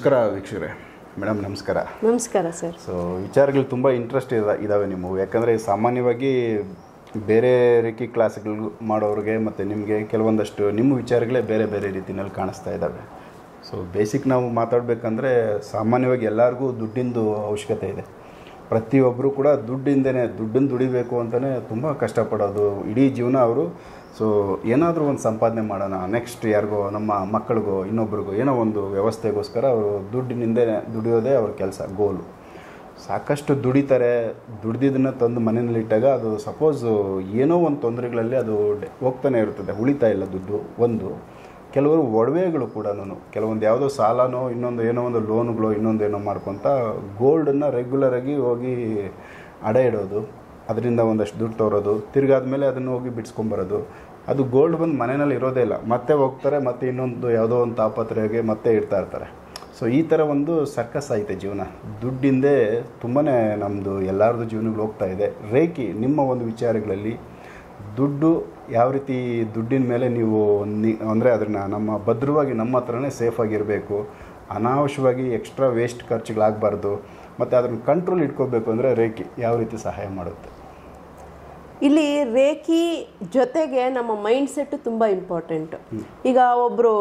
ನಮಸ್ಕಾರ ವೀಕ್ಷಕರೇ. ಮೇಡಮ್ ನಮಸ್ಕಾರ. ನಮಸ್ಕಾರ ಸರ್. ಸೊ ವಿಚಾರಗಳು ತುಂಬ ಇಂಟ್ರೆಸ್ಟ್ ಇದ ಇದ್ದಾವೆ ನಿಮ್ಮವು ಯಾಕಂದರೆ ಸಾಮಾನ್ಯವಾಗಿ ಬೇರೆ ರೀತಿ ಕ್ಲಾಸ್ಗಳು ಮಾಡೋರಿಗೆ ಮತ್ತು ನಿಮಗೆ ಕೆಲವೊಂದಷ್ಟು ನಿಮ್ಮ ವಿಚಾರಗಳೇ ಬೇರೆ ಬೇರೆ ರೀತಿಯಲ್ಲಿ ಕಾಣಿಸ್ತಾ ಇದ್ದಾವೆ ಸೊ ಬೇಸಿಕ್ ನಾವು ಮಾತಾಡಬೇಕಂದ್ರೆ ಸಾಮಾನ್ಯವಾಗಿ ಎಲ್ಲರಿಗೂ ದುಡ್ಡಿಂದು ಅವಶ್ಯಕತೆ ಇದೆ. ಪ್ರತಿಯೊಬ್ಬರು ಕೂಡ ದುಡ್ಡಿಂದನೇ ದುಡ್ಡನ್ನು ದುಡಿಬೇಕು ಅಂತಲೇ ತುಂಬ ಕಷ್ಟಪಡೋದು. ಇಡೀ ಜೀವನ ಅವರು ಸೊ ಏನಾದರೂ ಒಂದು ಸಂಪಾದನೆ ಮಾಡೋಣ ನೆಕ್ಸ್ಟ್ ಯಾರಿಗೋ, ನಮ್ಮ ಮಕ್ಕಳಿಗೋ, ಇನ್ನೊಬ್ರಿಗೋ, ಏನೋ ಒಂದು ವ್ಯವಸ್ಥೆಗೋಸ್ಕರ ಅವರು ದುಡ್ಡಿನಿಂದ ದುಡಿಯೋದೇ ಅವ್ರ ಕೆಲಸ ಗೋಲು ಸಾಕಷ್ಟು ದುಡಿತಾರೆ, ದುಡ್ದಿದ್ದನ್ನ ತಂದು ಮನೆಯಲ್ಲಿಟ್ಟಾಗ ಅದು ಸಪೋಸ್ ಏನೋ ಒಂದು ತೊಂದರೆಗಳಲ್ಲಿ ಅದು ಹೋಗ್ತಾನೆ ಇರ್ತದೆ ಉಳಿತಾ ಇಲ್ಲ ದುಡ್ಡು, ಒಂದು. ಕೆಲವರು ಒಡವೆಗಳು ಕೂಡ ಕೆಲವೊಂದು ಯಾವುದೋ ಸಾಲನೋ, ಇನ್ನೊಂದು ಏನೋ ಒಂದು ಲೋನ್ಗಳು ಇನ್ನೊಂದು ಏನೋ ಮಾಡ್ಕೊತ ಗೋಲ್ಡನ್ನು ರೆಗ್ಯುಲರಾಗಿ ಹೋಗಿ ಅಡ ಇಡೋದು. ಅದರಿಂದ ಒಂದಷ್ಟು ದುಡ್ಡು ತರೋದು, ತಿರ್ಗಾದ್ಮೇಲೆ ಅದನ್ನು ಹೋಗಿ ಬಿಡಿಸ್ಕೊಂಬರೋದು. ಅದು ಗೋಲ್ಡ್ ಬಂದು ಮನೆಯಲ್ಲಿ ಇರೋದೇ ಇಲ್ಲ. ಮತ್ತೆ ಹೋಗ್ತಾರೆ, ಮತ್ತೆ ಇನ್ನೊಂದು ಯಾವುದೋ ಒಂದು ತಾಪತ್ರೆಗೆ ಮತ್ತೆ ಇಡ್ತಾ ಇರ್ತಾರೆ. ಸೊ ಈ ಥರ ಒಂದು ಸರ್ಕಸ್ ಐತೆ ಜೀವನ. ದುಡ್ಡಿಂದೇ ತುಂಬಾ ನಮ್ಮದು ಎಲ್ಲರದ್ದು ಜೀವನಗಳು ಹೋಗ್ತಾ ಇದೆ. ರೇಖಿ, ನಿಮ್ಮ ಒಂದು ವಿಚಾರಗಳಲ್ಲಿ ದುಡ್ಡು ಯಾವ ರೀತಿ ದುಡ್ಡಿನ ಮೇಲೆ ನೀವು ನಿ, ಅಂದರೆ ಅದನ್ನು ನಮ್ಮ ಭದ್ರವಾಗಿ ನಮ್ಮ ಹತ್ರನೇ ಸೇಫಾಗಿರಬೇಕು ಅನಾವಶ್ಯವಾಗಿ ಎಕ್ಸ್ಟ್ರಾ ವೇಸ್ಟ್ ಖರ್ಚುಗಳಾಗಬಾರ್ದು. ಮತ್ತು ಅದನ್ನು ಕಂಟ್ರೋಲ್ ಇಟ್ಕೋಬೇಕು ಅಂದರೆ ರೇಖಿ ಯಾವ ರೀತಿ ಸಹಾಯ ಮಾಡುತ್ತೆ? ಇಲ್ಲಿ ರೇಖಿ ಜೊತೆಗೆ ನಮ್ಮ ಮೈಂಡ್ ಸೆಟ್ ತುಂಬ ಇಂಪಾರ್ಟೆಂಟ್ ಈಗ ಒಬ್ರು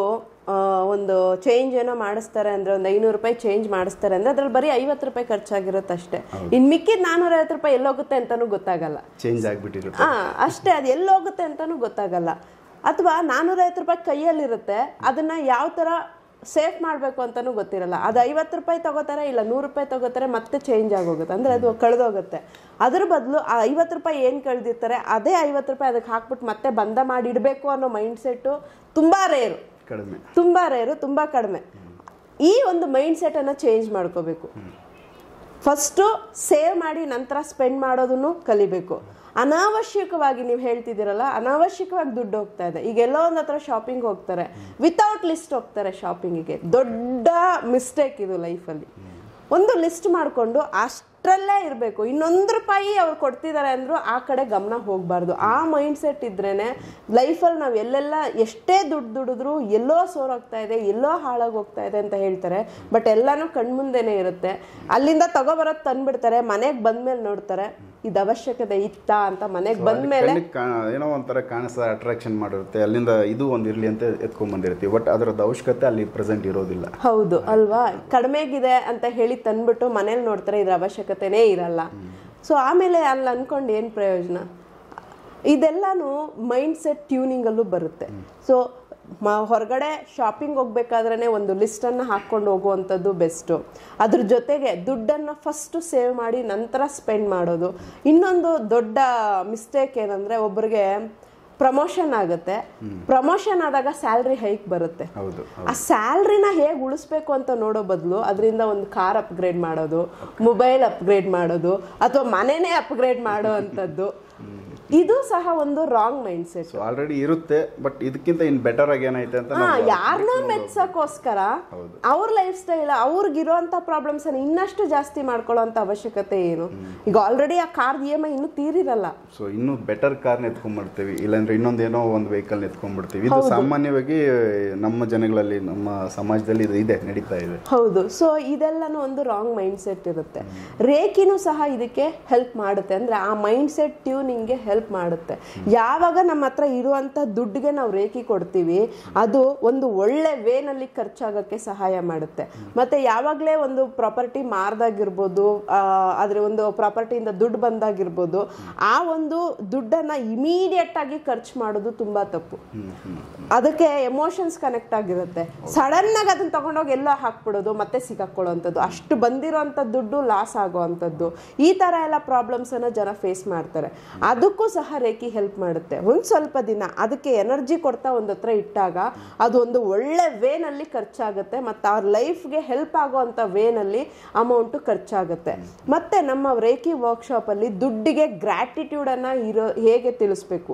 ಒಂದು ಚೇಂಜ್ ಏನೋ ಮಾಡಿಸ್ತಾರೆ ಅಂದ್ರೆ ಒಂದು ಐನೂರು ರೂಪಾಯಿ ಚೇಂಜ್ ಮಾಡಿಸ್ತಾರೆ ಅಂದ್ರೆ ಅದ್ರಲ್ಲಿ ಬರೀ ಐವತ್ತು ರೂಪಾಯಿ ಖರ್ಚಾಗಿರುತ್ತೆ ಅಷ್ಟೇ. ಇನ್ ಮಿಕ್ಕಿದ ನಾನೂರ ಐವತ್ತು ರೂಪಾಯಿ ಎಲ್ಲೋಗುತ್ತೆ ಅಂತಾನೂ ಗೊತ್ತಾಗಲ್ಲ. ಚೇಂಜ್ ಆಗ್ಬಿಟ್ಟಿರುತ್ತೆ. ಹಾ ಅಷ್ಟೇ ಅದು ಎಲ್ಲೋಗುತ್ತೆ ಅಂತಾನೂ ಗೊತ್ತಾಗಲ್ಲ. ಅಥವಾ ನಾನೂರೈವತ್ತು ರೂಪಾಯಿ ಕೈಯಲ್ಲಿರುತ್ತೆ ಅದನ್ನ ಯಾವ ಥರ ಸೇಫ್ ಮಾಡಬೇಕು ಅಂತಲೂ ಗೊತ್ತಿರಲ್ಲ. ಅದು ಐವತ್ತು ರೂಪಾಯಿ ತಗೋತಾರೆ ಇಲ್ಲ ನೂರು ರೂಪಾಯಿ ತಗೋತಾರೆ ಮತ್ತೆ ಚೇಂಜ್ ಆಗೋಗುತ್ತೆ. ಅಂದರೆ ಅದು ಕಳೆದೋಗುತ್ತೆ. ಅದ್ರ ಬದಲು ಆ ಐವತ್ತು ರೂಪಾಯಿ ಏನು ಕಳೆದಿರ್ತಾರೆ ಅದೇ ಐವತ್ತು ರೂಪಾಯಿ ಅದಕ್ಕೆ ಹಾಕ್ಬಿಟ್ಟು ಮತ್ತೆ ಬಂದ ಮಾಡಿ ಇಡಬೇಕು ಅನ್ನೋ ಮೈಂಡ್ ಸೆಟ್ಟು ತುಂಬ ರೇರು ಕಡಿಮೆ. ತುಂಬ ರೇರು ತುಂಬ ಕಡಿಮೆ. ಈ ಒಂದು ಮೈಂಡ್ ಸೆಟನ್ನು ಚೇಂಜ್ ಮಾಡ್ಕೋಬೇಕು. ಫಸ್ಟು ಸೇವ್ ಮಾಡಿ ನಂತರ ಸ್ಪೆಂಡ್ ಮಾಡೋದನ್ನು ಕಲಿಬೇಕು. ಅನಾವಶ್ಯಕವಾಗಿ ನೀವು ಹೇಳ್ತಿದ್ದೀರಲ್ಲ, ಅನಾವಶ್ಯಕವಾಗಿ ದುಡ್ಡು ಹೋಗ್ತಾ ಇದೆ. ಈಗ ಎಲ್ಲೋ ಒಂದು ಹತ್ರ ಶಾಪಿಂಗ್ ಹೋಗ್ತಾರೆ. ವಿತೌಟ್ ಲಿಸ್ಟ್ ಹೋಗ್ತಾರೆ ಶಾಪಿಂಗಿಗೆ ದೊಡ್ಡ ಮಿಸ್ಟೇಕ್ ಇದು ಲೈಫಲ್ಲಿ ಒಂದು ಲಿಸ್ಟ್ ಮಾಡಿಕೊಂಡು ಅಷ್ಟರಲ್ಲೇ ಇರಬೇಕು. ಇನ್ನೊಂದು ರೂಪಾಯಿ ಅವ್ರು ಕೊಡ್ತಿದ್ದಾರೆ ಅಂದ್ರು ಆ ಕಡೆ ಗಮನ ಹೋಗಬಾರ್ದು. ಆ ಮೈಂಡ್ ಸೆಟ್ ಇದ್ರೇನೆ ಲೈಫಲ್ಲಿ ನಾವು ಎಲ್ಲೆಲ್ಲ ಎಷ್ಟೇ ದುಡ್ಡು ದುಡಿದ್ರು ಎಲ್ಲೋ ಸೋರೋಗ್ತಾ ಇದೆ, ಎಲ್ಲೋ ಹಾಳಾಗಿ ಹೋಗ್ತಾ ಇದೆ ಅಂತ ಹೇಳ್ತಾರೆ. ಬಟ್ ಎಲ್ಲನೂ ಕಣ್ಮುಂದೆನೇ ಇರುತ್ತೆ. ಅಲ್ಲಿಂದ ತಗೋಬರೋದು ತಂದುಬಿಡ್ತಾರೆ, ಮನೆಗೆ ಬಂದ್ಮೇಲೆ ನೋಡ್ತಾರೆ. ಇದು ಅವಶ್ಯಕತೆ ಇತ್ತಾ ಅಂತ ಮನೆಗೆ ಬಂದ ಮೇಲೆ ಏನೋ ಒಂಥರ ಕಾಣಿಸ್ತಾ ಅಟ್ರಾಕ್ಷನ್ ಮಾಡಿರುತ್ತೆ. ಅಲ್ಲಿಂದ ಇದು ಒಂದು ಇರಲಿ ಅಂತ ಎತ್ಕೊಂಡ್ ಬಂದಿರ್ತೀವಿ ಬಟ್ ಅದರದ್ದು ಅವಶ್ಯಕತೆ ಅಲ್ಲಿ ಪ್ರೆಸೆಂಟ್ ಇರೋದಿಲ್ಲ. ಹೌದು ಅಲ್ವಾ? ಕಡಿಮೆಗಿದೆ ಅಂತ ಹೇಳಿ ತಂದ್ಬಿಟ್ಟು ಮನೇಲಿ ನೋಡ್ತಾರೆ ಇದ್ರ ಅವಶ್ಯಕತೆನೇ ಇರಲ್ಲ. ಸೊ ಆಮೇಲೆ ಅಲ್ಲಿ ಅಂದ್ಕೊಂಡು ಏನು ಪ್ರಯೋಜನ? ಇದೆಲ್ಲಾನು ಮೈಂಡ್ ಸೆಟ್ ಟ್ಯೂನಿಂಗಲ್ಲೂ ಬರುತ್ತೆ. ಸೊ ಮ ಹೊರಗಡೆ ಶಾಪಿಂಗ್ ಹೋಗ್ಬೇಕಾದ್ರೆ ಒಂದು ಲಿಸ್ಟನ್ನು ಹಾಕ್ಕೊಂಡು ಹೋಗುವಂಥದ್ದು ಬೆಸ್ಟು ಅದ್ರ ಜೊತೆಗೆ ದುಡ್ಡನ್ನು ಫಸ್ಟು ಸೇವ್ ಮಾಡಿ ನಂತರ ಸ್ಪೆಂಡ್ ಮಾಡೋದು. ಇನ್ನೊಂದು ದೊಡ್ಡ ಮಿಸ್ಟೇಕ್ ಏನಂದರೆ ಒಬ್ಬರಿಗೆ ಪ್ರಮೋಷನ್ ಆಗುತ್ತೆ. ಪ್ರಮೋಷನ್ ಆದಾಗ ಸ್ಯಾಲ್ರಿ ಹೈಕ್ ಬರುತ್ತೆ. ಆ ಸ್ಯಾಲ್ರಿನ ಹೇಗೆ ಉಳಿಸ್ಬೇಕು ಅಂತ ನೋಡೋ ಬದಲು ಅದರಿಂದ ಒಂದು ಕಾರ್ ಅಪ್ಗ್ರೇಡ್ ಮಾಡೋದು ಮೊಬೈಲ್ ಅಪ್ಗ್ರೇಡ್ ಮಾಡೋದು ಅಥವಾ ಮನೆನೇ ಅಪ್ಗ್ರೇಡ್ ಮಾಡೋ ಅಂಥದ್ದು. ಇದು ಸಹ ಒಂದು ರಾಂಗ್ ಮೈಂಡ್ ಸೆಟ್ ಆಲ್ರೆಡಿ ಇರುತ್ತೆ ಬಟ್ ಇದಕ್ಕಿಂತ ಇನ್ ಬೆಟರ್ ಆಗಿ ಏನೈತೆ ಅಂತ ಯಾರನ್ನ ಹೌದು. ಅವ್ರ ಲೈಫ್ ಸ್ಟೈಲ್ ಅವ್ರಿಗಿರುವಂತ ಪ್ರಾಬ್ಲಮ್ಸ್ ಅನ್ನ ಇನ್ನಷ್ಟು ಜಾಸ್ತಿ ಮಾಡ್ಕೊಳ್ಳೋಂತ ಅವಶ್ಯಕತೆ ಏನು? ಈಗ ಆಲ್ರೆಡಿ ಆ ಕಾರ್ ಇ ಎಂ ಐ ಇನ್ನೂ ತೀರಿರಲ್ಲ. ಸೊ ಇನ್ನು ಬೆಟರ್ ಕಾರ್ ಎತ್ಕೊಂಡ್ಬಿಡ್ತೀವಿ ಇಲ್ಲಾಂದ್ರೆ ಇನ್ನೊಂದೇನೋ ಒಂದು ವೆಹಿಕಲ್ ಎತ್ಕೊಂಡ್ಬಿಡ್ತೀವಿ ಇದು ಸಾಮಾನ್ಯವಾಗಿ ನಮ್ಮ ಜನಗಳಲ್ಲಿ ನಮ್ಮ ಸಮಾಜದಲ್ಲಿ ಇದು ಇದೆ ನಡೀತಾ ಇದೆ. ಹೌದು. ಸೊ ಇದೆಲ್ಲನೂ ಒಂದು ರಾಂಗ್ ಮೈಂಡ್ ಸೆಟ್ ಇರುತ್ತೆ ರೇಖಿನೂ ಸಹ ಇದಕ್ಕೆ ಹೆಲ್ಪ್ ಮಾಡುತ್ತೆ. ಅಂದ್ರೆ ಆ ಮೈಂಡ್ ಸೆಟ್ ಟ್ಯೂನಿಂಗ್ಗೆ ಹೆಲ್ಪ್ ಮಾಡುತ್ತೆ. ಯಾವಾಗ ನಮ್ಮ ಹತ್ರ ಇರುವಂತ ದುಡ್ಡಿಗೆ ನಾವು ರೇಖಿ ಕೊಡ್ತೀವಿ ಅದು ಒಂದು ಒಳ್ಳೆ ವೇನಲ್ಲಿ ಖರ್ಚಾಗಕ್ಕೆ ಸಹಾಯ ಮಾಡುತ್ತೆ. ಮತ್ತೆ ಯಾವಾಗಲೇ ಒಂದು ಪ್ರಾಪರ್ಟಿ ಮಾರ್ದಾಗಿರ್ಬೋದು ಆ, ಅದ್ರ ಒಂದು ಪ್ರಾಪರ್ಟಿಯಿಂದ ದುಡ್ಡು ಬಂದಾಗಿರ್ಬೋದು ಆ ಒಂದು ದುಡ್ಡನ್ನ ಇಮಿಡಿಯೇಟ್ ಆಗಿ ಖರ್ಚು ಮಾಡೋದು ತುಂಬಾ ತಪ್ಪು. ಅದಕ್ಕೆ ಎಮೋಷನ್ಸ್ ಕನೆಕ್ಟ್ ಆಗಿರುತ್ತೆ. ಸಡನ್ ಆಗಿ ಅದನ್ನ ತಗೊಂಡೋಗಿ ಎಲ್ಲ ಹಾಕ್ಬಿಡೋದು ಮತ್ತೆ ಸಿಗಾಕೊಳ್ಳೋವಂಥದ್ದು ಅಷ್ಟು ಬಂದಿರೋಂಥ ದುಡ್ಡು ಲಾಸ್ ಆಗೋವಂಥದ್ದು. ಈ ತರ ಎಲ್ಲ ಪ್ರಾಬ್ಲಮ್ಸ್ ಅನ್ನ ಜನ ಫೇಸ್ ಮಾಡ್ತಾರೆ. ಅದಕ್ಕೂ ಸಹ ರೇಖಿ ಹೆಲ್ಪ್ ಮಾಡುತ್ತೆ. ಒಂದು ಸ್ವಲ್ಪ ದಿನ ಅದಕ್ಕೆ ಎನರ್ಜಿ ಕೊಡ್ತಾ ಒಂದು ಹತ್ರ ಇಟ್ಟಾಗ ಅದೊಂದು ಒಳ್ಳೆ ವೇನಲ್ಲಿ ಖರ್ಚಾಗುತ್ತೆ ಮತ್ತೆ ಅವ್ರ ಲೈಫ್ಗೆ ಹೆಲ್ಪ್ ಆಗೋವಂಥ ವೇನಲ್ಲಿ ಅಮೌಂಟ್ ಖರ್ಚಾಗುತ್ತೆ. ಮತ್ತೆ ನಮ್ಮ ರೇಖಿ ವರ್ಕ್ಶಾಪ್ ಅಲ್ಲಿ ದುಡ್ಡಿಗೆ ಗ್ರ್ಯಾಟಿಟ್ಯೂಡನ್ನು ಇರೋ ಹೇಗೆ ತಿಳಿಸ್ಬೇಕು?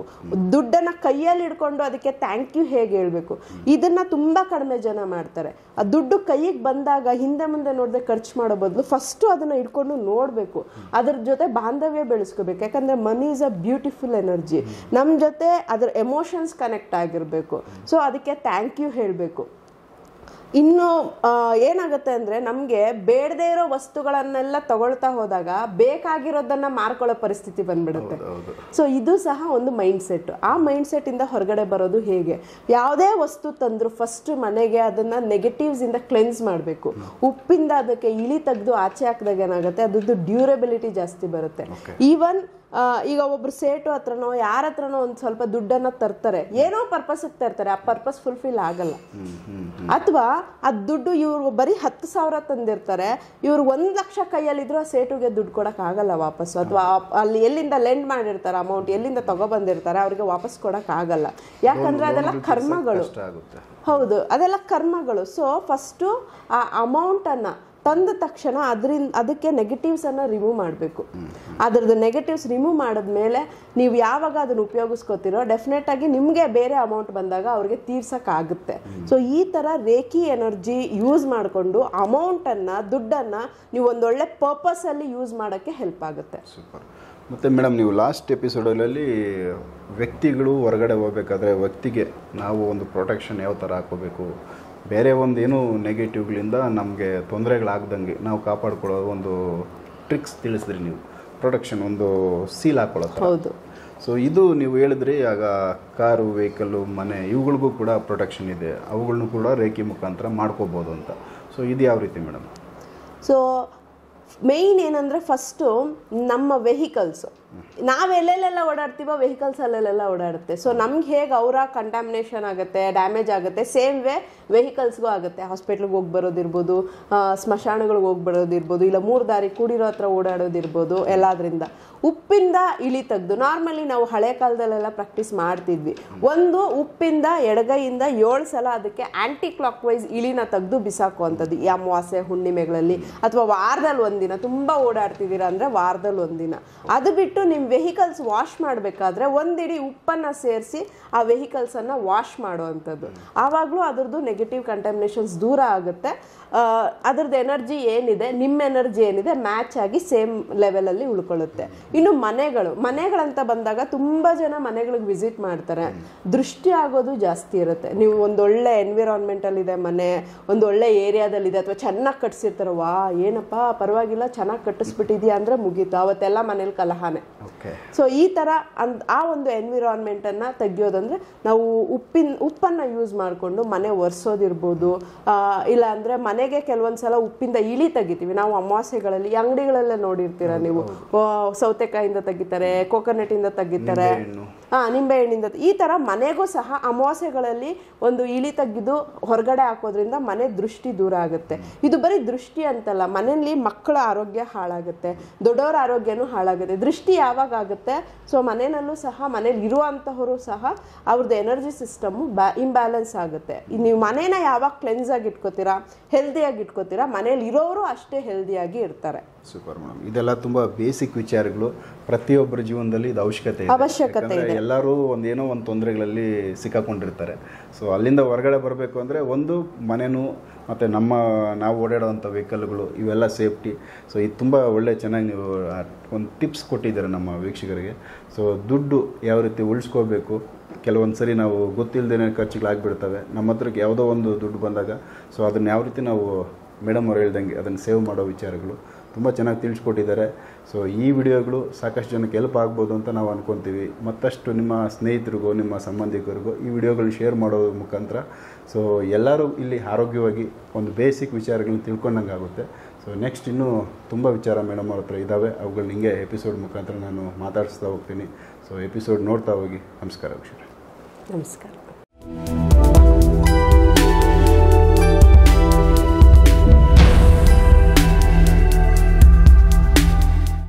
ದುಡ್ಡನ್ನು ಕೈಯಲ್ಲಿ ಇಡ್ಕೊಂಡು ಅದಕ್ಕೆ ಥ್ಯಾಂಕ್ ಯು ಹೇಗೆ ಹೇಳಬೇಕು? ಇದನ್ನ ತುಂಬಾ ಕಡಿಮೆ ಜನ ಮಾಡ್ತಾರೆ. ಆ ದುಡ್ಡು ಕೈಗೆ ಬಂದಾಗ ಹಿಂದೆ ಮುಂದೆ ನೋಡದೆ ಖರ್ಚು ಮಾಡೋ ಬದಲು ಫಸ್ಟ್ ಅದನ್ನ ಇಟ್ಕೊಂಡು ನೋಡಬೇಕು. ಅದ್ರ ಜೊತೆ ಬಾಂಧವ್ಯ ಬೆಳೆಸ್ಕೋಬೇಕು. ಯಾಕಂದ್ರೆ money is a beautiful energy ನಮ್ಮ ಜೊತೆ ಅದರ ಎಮೋಷನ್ಸ್ ಕನೆಕ್ಟ್ ಆಗಿರಬೇಕು. ಸೊ ಅದಕ್ಕೆ ಥ್ಯಾಂಕ್ ಯು ಹೇಳಬೇಕು. ಇನ್ನು ಏನಾಗುತ್ತೆ ಅಂದರೆ ನಮಗೆ ಬೇಡದೇ ಇರೋ ವಸ್ತುಗಳನ್ನೆಲ್ಲ ತಗೊಳ್ತಾ ಹೋದಾಗ ಬೇಕಾಗಿರೋದನ್ನ ಮಾರ್ಕೊಳ್ಳೋ ಪರಿಸ್ಥಿತಿ ಬಂದ್ಬಿಡುತ್ತೆ. ಸೊ ಇದು ಸಹ ಒಂದು ಮೈಂಡ್ ಸೆಟ್ ಆ ಮೈಂಡ್ ಸೆಟ್ ಇಂದ ಹೊರಗಡೆ ಬರೋದು ಹೇಗೆ? ಯಾವುದೇ ವಸ್ತು ತಂದ್ರು ಫಸ್ಟ್ ಮನೆಗೆ ಅದನ್ನ ನೆಗೆಟಿವ್ಸ್ ಇಂದ ಕ್ಲೆನ್ಸ್ ಮಾಡಬೇಕು. ಉಪ್ಪಿಂದ ಅದಕ್ಕೆ ಇಳಿ ತೆಗೆದು ಆಚೆ ಹಾಕಿದಾಗ ಏನಾಗುತ್ತೆ? ಅದ್ರದ್ದು ಡ್ಯೂರಬಿಲಿಟಿ ಜಾಸ್ತಿ ಬರುತ್ತೆ. ಈವನ್ ಈಗ ಒಬ್ರು ಸೇಟು ಹತ್ರನೋ ಯಾರ ಹತ್ರನೋ ಒಂದು ಸ್ವಲ್ಪ ದುಡ್ಡನ್ನ ತರ್ತಾರೆ. ಏನೋ ಪರ್ಪಸ್ ತರ್ತಾರೆ. ಆ ಪರ್ಪಸ್ ಫುಲ್ಫಿಲ್ ಆಗಲ್ಲ. ಅಥವಾ ಆ ದುಡ್ಡು ಇವರು ಬರೀ ಹತ್ತು ಸಾವಿರ ತಂದಿರ್ತಾರೆ. ಇವ್ರು ಒಂದು ಲಕ್ಷ ಕೈಯಲ್ಲಿದ್ರು ಆ ಸೇಟುಗೆ ದುಡ್ಡು ಕೊಡೋಕ್ಕಾಗಲ್ಲ ಆಗಲ್ಲ ವಾಪಸ್ ಅಥವಾ ಅಲ್ಲಿ ಎಲ್ಲಿಂದ ಲೆಂಡ್ ಮಾಡಿರ್ತಾರೆ ಅಮೌಂಟ್ ಎಲ್ಲಿಂದ ತಗೊಬಂದಿರ್ತಾರೆ ಅವರಿಗೆ ವಾಪಸ್ ಕೊಡೋಕ್ಕಾಗಲ್ಲ ಆಗಲ್ಲ. ಯಾಕಂದ್ರೆ ಅದೆಲ್ಲ ಕರ್ಮಗಳು. ಹೌದು ಅದೆಲ್ಲ ಕರ್ಮಗಳು. ಸೊ ಫಸ್ಟು ಆ ಅಮೌಂಟನ್ನು ತಂದ ತಕ್ಷಣ ಅದರಿಂದ, ಅದಕ್ಕೆ ನೆಗೆಟಿವ್ಸ್ ಅನ್ನ ರಿಮೂವ್ ಮಾಡಬೇಕು. ಅದರದ್ದು ನೆಗೆಟಿವ್ಸ್ ರಿಮೂವ್ ಮಾಡಿದ್ಮೇಲೆ ನೀವು ಯಾವಾಗ ಅದನ್ನು ಉಪಯೋಗಿಸ್ಕೋತಿರೋ ಡೆಫಿನೆಟ್ ಆಗಿ ನಿಮಗೆ ಬೇರೆ ಅಮೌಂಟ್ ಬಂದಾಗ ಅವ್ರಿಗೆ ತೀರ್ಸೋಕ್ಕಾಗುತ್ತೆ. ಸೊ ಈ ಥರ ರೇಖಿ ಎನರ್ಜಿ ಯೂಸ್ ಮಾಡಿಕೊಂಡು ಅಮೌಂಟನ್ನು ದುಡ್ಡನ್ನು ನೀವು ಒಂದೊಳ್ಳೆ ಪರ್ಪಸಲ್ಲಿ ಯೂಸ್ ಮಾಡೋಕ್ಕೆ ಹೆಲ್ಪ್ ಆಗುತ್ತೆ. ಸೂಪರ್ ಮತ್ತು ಮೇಡಮ್ ನೀವು ಲಾಸ್ಟ್ ಎಪಿಸೋಡಲ್ಲಿ ವ್ಯಕ್ತಿಗಳು ಹೊರಗಡೆ ಹೋಗ್ಬೇಕಾದ್ರೆ ವ್ಯಕ್ತಿಗೆ ನಾವು ಒಂದು ಪ್ರೊಟೆಕ್ಷನ್ ಯಾವ ಥರ ಹಾಕೋಬೇಕು ಬೇರೆ ಒಂದು ಏನು ನೆಗೆಟಿವ್ಗಳಿಂದ ನಮಗೆ ತೊಂದರೆಗಳಾಗ್ದಂಗೆ ನಾವು ಕಾಪಾಡ್ಕೊಳ್ಳೋ ಒಂದು ಟ್ರಿಕ್ಸ್ ತಿಳಿಸಿದ್ರಿ ನೀವು. ಪ್ರೊಟೆಕ್ಷನ್ ಒಂದು ಸೀಲ್ ಹಾಕೊಳ್ಳೋದು ಹೌದು. ಸೊ ಇದು ನೀವು ಹೇಳಿದ್ರಿ ಆಗ ಕಾರು ವೆಹಿಕಲ್ಲು ಮನೆ ಇವುಗಳಿಗೂ ಕೂಡ ಪ್ರೊಟೆಕ್ಷನ್ ಇದೆ. ಅವುಗಳನ್ನು ಕೂಡ ರೇಖೆ ಮುಖಾಂತರ ಮಾಡ್ಕೋಬೋದು ಅಂತ. ಸೊ ಇದು ಯಾವ ರೀತಿ ಮೇಡಮ್? ಸೊ ಮೇಯ್ನ್ ಏನಂದರೆ ಫಸ್ಟು ನಮ್ಮ ವೆಹಿಕಲ್ಸ್ ನಾವು ಎಲ್ಲೆಲ್ಲೆಲ್ಲ ಓಡಾಡ್ತೀವೋ ವೆಹಿಕಲ್ಸ್ ಅಲ್ಲೆಲ್ಲ ಓಡಾಡುತ್ತೆ. ಸೊ ನಮ್ಗೆ ಹೇಗೆ ಅವರ ಕಂಟಾಮಿನೇಷನ್ ಆಗುತ್ತೆ ಡ್ಯಾಮೇಜ್ ಆಗುತ್ತೆ ಸೇಮ್ ವೇ ವೆಹಿಕಲ್ಸ್ಗೂ ಆಗುತ್ತೆ. ಹಾಸ್ಪಿಟ್ಲ್ಗೆ ಹೋಗಿ ಬರೋದಿರ್ಬೋದು ಸ್ಮಶಾನಗಳಿಗೆ ಹೋಗಿ ಬರೋದಿರ್ಬೋದು, ಇಲ್ಲ ಮೂರು ದಾರಿ ಕೂಡಿರೋ ಹತ್ರ ಓಡಾಡೋದಿರ್ಬೋದು ಎಲ್ಲಾದ್ರಿಂದ. ಉಪ್ಪಿಂದ ಇಳಿ ತೆಗ್ದು ನಾರ್ಮಲಿ ನಾವು ಹಳೆ ಕಾಲದಲ್ಲೆಲ್ಲ ಪ್ರಾಕ್ಟೀಸ್ ಮಾಡ್ತಿದ್ವಿ. ಒಂದು ಉಪ್ಪಿಂದ ಎಡಗೈಯಿಂದ ಏಳು ಸಲ ಅದಕ್ಕೆ ಆಂಟಿ ಕ್ಲಾಕ್ ವೈಸ್ ಇಳಿನ ತೆಗೆದು ಬಿಸಾಕುವಂಥದ್ದು. ಈ ಅಮಾವಾಸ್ಯೆ, ಹುಣ್ಣಿಮೆಗಳಲ್ಲಿ, ಅಥವಾ ವಾರದಲ್ಲಿ ಒಂದಿನ, ತುಂಬ ಓಡಾಡ್ತಿದ್ದೀರಾ ಅಂದರೆ ವಾರದಲ್ಲಿ ಒಂದಿನ. ಅದು ಬಿಟ್ಟು ನಿಮ್ಮ ವೆಹಿಕಲ್ಸ್ ವಾಶ್ ಮಾಡಬೇಕಾದ್ರೆ ಒಂದಿಡಿ ಉಪ್ಪನ್ನು ಸೇರಿಸಿ ಆ ವೆಹಿಕಲ್ಸನ್ನು ವಾಶ್ ಮಾಡುವಂಥದ್ದು. ಆವಾಗಲೂ ಅದರದ್ದು ನೆಗೆಟಿವ್ ಕಂಟಾಮಿನೇಷನ್ಸ್ ದೂರ ಆಗುತ್ತೆ. ಅದರದ್ದು ಎನರ್ಜಿ ಏನಿದೆ, ನಿಮ್ಮ ಎನರ್ಜಿ ಏನಿದೆ ಮ್ಯಾಚ್ ಆಗಿ ಸೇಮ್ ಲೆವೆಲಲ್ಲಿ ಉಳ್ಕೊಳ್ಳುತ್ತೆ. ಇನ್ನು ಮನೆಗಳು, ಮನೆಗಳಂತ ಬಂದಾಗ ತುಂಬ ಜನ ಮನೆಗಳಿಗೆ ವಿಸಿಟ್ ಮಾಡ್ತಾರೆ. ದೃಷ್ಟಿ ಆಗೋದು ಜಾಸ್ತಿ ಇರುತ್ತೆ. ನೀವು ಒಂದೊಳ್ಳೆ ಎನ್ವಿರಾನ್ಮೆಂಟಲ್ಲಿ ಇದೆ ಮನೆ ಒಂದೊಳ್ಳೆ ಏರಿಯಾದಲ್ಲಿದೆ ಅಥವಾ ಚೆನ್ನಾಗಿ ಕಟ್ಸಿರ್ತಾರೆ ವಾ ಏನಪ್ಪ, ಪರವಾಗಿಲ್ಲ, ಚೆನ್ನಾಗಿ ಕಟ್ಟಿಸ್ಬಿಟ್ಟಿದ್ಯಾ? ಅಂದರೆ ಮುಗೀತು. ಅವತ್ತೆಲ್ಲ ಮನೇಲಿ ಕಲಹಾನೆ. ಸೊ ಈ ಥರ ಅಂದ್ ಆ ಒಂದು ಎನ್ವಿರಾನ್ಮೆಂಟನ್ನು ತೆಗಿಯೋದಂದ್ರೆ ನಾವು ಉಪ್ಪಿನ ಉಪ್ಪನ್ನು ಯೂಸ್ ಮಾಡಿಕೊಂಡು ಮನೆ ಒರೆಸೋದಿರ್ಬೋದು ಇಲ್ಲ ಅಂದ್ರೆ ಮನೆಗೆ ಕೆಲವೊಂದು ಸಲ ಉಪ್ಪಿಂದ ಇಳಿ ತೆಗಿತೀವಿ. ನಾವು ಅಮಾವಾಸ್ಯೆಗಳಲ್ಲಿ ಅಂಗಡಿಗಳಲ್ಲೇ ನೋಡಿರ್ತೀರ ನೀವು. ಸೌತೆಕಾಯಿಂದ ತೆಗಿತಾರೆ ಕೋಕೋನಟಿಂದ ತೆಗಿತಾರೆ. ಹಾ ನಿಂಬೆಹಣ್ಣಿಂದ ಈ ಥರ ಮನೆಗೂ ಸಹ ಅಮಾವಾಸ್ಯೆಗಳಲ್ಲಿ ಒಂದು ಇಳಿ ತೆಗೆದು ಹೊರಗಡೆ ಹಾಕೋದ್ರಿಂದ ಮನೆ ದೃಷ್ಟಿ ದೂರ ಆಗುತ್ತೆ. ಇದು ಬರೀ ದೃಷ್ಟಿ ಅಂತಲ್ಲ, ಮನೆಯಲ್ಲಿ ಮಕ್ಕಳ ಆರೋಗ್ಯ ಹಾಳಾಗುತ್ತೆ, ದೊಡ್ಡವರ ಆರೋಗ್ಯನೂ ಹಾಳಾಗುತ್ತೆ. ದೃಷ್ಟಿ ಯಾವಾಗ ಆಗುತ್ತೆ? ಸೊ ಮನೆಯಲ್ಲೂ ಸಹ ಮನೇಲಿ ಇರುವಂತಹವರು ಸಹ ಅವ್ರದ್ದು ಎನರ್ಜಿ ಸಿಸ್ಟಮ್ ಇಂಬ್ಯಾಲೆನ್ಸ್ ಆಗುತ್ತೆ. ನೀವು ಮನೇನ ಯಾವಾಗ ಕ್ಲೆನ್ಸ್ ಆಗಿ ಇಟ್ಕೋತೀರಾ? ಹೆಲ್ದಿಯಾಗಿ ಇಟ್ಕೋತೀರಾ? ಮನೇಲಿ ಇರೋರು ಅಷ್ಟೇ ಹೆಲ್ದಿಯಾಗಿ ಇರ್ತಾರೆ. Super madam. ಇದೆಲ್ಲ ತುಂಬ ಬೇಸಿಕ್ ವಿಚಾರಗಳು. ಪ್ರತಿಯೊಬ್ಬರ ಜೀವನದಲ್ಲಿ ಇದು ಅವಶ್ಯಕತೆ ಇದೆ. ಅವಶ್ಯಕತೆ ಯಾಕಂದ್ರೆ ಎಲ್ಲರೂ ಒಂದೇನೋ ಒಂದು ತೊಂದರೆಗಳಲ್ಲಿ ಸಿಕ್ಕಾಕೊಂಡಿರ್ತಾರೆ. ಸೊ ಅಲ್ಲಿಂದ ಹೊರಗಡೆ ಬರಬೇಕು ಅಂದರೆ ಒಂದು ಮನೆನೂ ಮತ್ತು ನಮ್ಮ ನಾವು ಓಡಾಡೋವಂಥ ವೆಹಿಕಲ್ಗಳು ಇವೆಲ್ಲ ಸೇಫ್ಟಿ. ಸೊ ಇದು ತುಂಬ ಒಳ್ಳೆ ಚೆನ್ನಾಗಿ ನೀವು ಆ, ಒಂದು ಟಿಪ್ಸ್ ಕೊಟ್ಟಿದ್ದೀರ ನಮ್ಮ ವೀಕ್ಷಕರಿಗೆ. ಸೊ ದುಡ್ಡು ಯಾವ ರೀತಿ ಉಳಿಸ್ಕೋಬೇಕು? ಕೆಲವೊಂದು ಸರಿ ನಾವು ಗೊತ್ತಿಲ್ಲದೇನೆ ಖರ್ಚುಗಳಾಗ್ಬಿಡ್ತವೆ. ನಮ್ಮ ಹತ್ರಕ್ಕೆ ಯಾವುದೋ ಒಂದು ದುಡ್ಡು ಬಂದಾಗ ಸೊ ಅದನ್ನು ಯಾವ ರೀತಿ ನಾವು ಮೇಡಮ್ ಅವ್ರು ಹೇಳ್ದಂಗೆ ಅದನ್ನು ಸೇವ್ ಮಾಡೋ ವಿಚಾರಗಳು. ತುಂಬ ಚೆನ್ನಾಗಿ ತಿಳಿಸ್ಕೊಟ್ಟಿದ್ದಾರೆ. ಸೊ ಈ ವಿಡಿಯೋಗಳು ಸಾಕಷ್ಟು ಜನಕ್ಕೆ ಹೆಲ್ಪ್ ಆಗ್ಬೋದು ಅಂತ ನಾವು ಅಂದ್ಕೊತೀವಿ ಮತ್ತಷ್ಟು ನಿಮ್ಮ ಸ್ನೇಹಿತರಿಗೂ, ನಿಮ್ಮ ಸಂಬಂಧಿಕರಿಗೂ ಈ ವಿಡಿಯೋಗಳು ಶೇರ್ ಮಾಡೋ ಮುಖಾಂತರ. ಸೊ ಎಲ್ಲರೂ ಇಲ್ಲಿ ಆರೋಗ್ಯವಾಗಿ ಒಂದು ಬೇಸಿಕ್ ವಿಚಾರಗಳನ್ನ ತಿಳ್ಕೊಂಡಂಗೆ ಆಗುತ್ತೆ. ಸೊ ನೆಕ್ಸ್ಟ್ ಇನ್ನೂ ತುಂಬ ವಿಚಾರ ಮೇಡಮ್ ಅವ್ರ ಹತ್ರ ಇದ್ದಾವೆ ಅವುಗಳನ್ನ ಹಿಂಗೆ ಎಪಿಸೋಡ್ ಮುಖಾಂತರ ನಾನು ಮಾತಾಡಿಸ್ತಾ ಹೋಗ್ತೀನಿ. ಸೊ ಎಪಿಸೋಡ್ ನೋಡ್ತಾ ಹೋಗಿ. ನಮಸ್ಕಾರ ಅಕ್ಷರ ನಮಸ್ಕಾರ.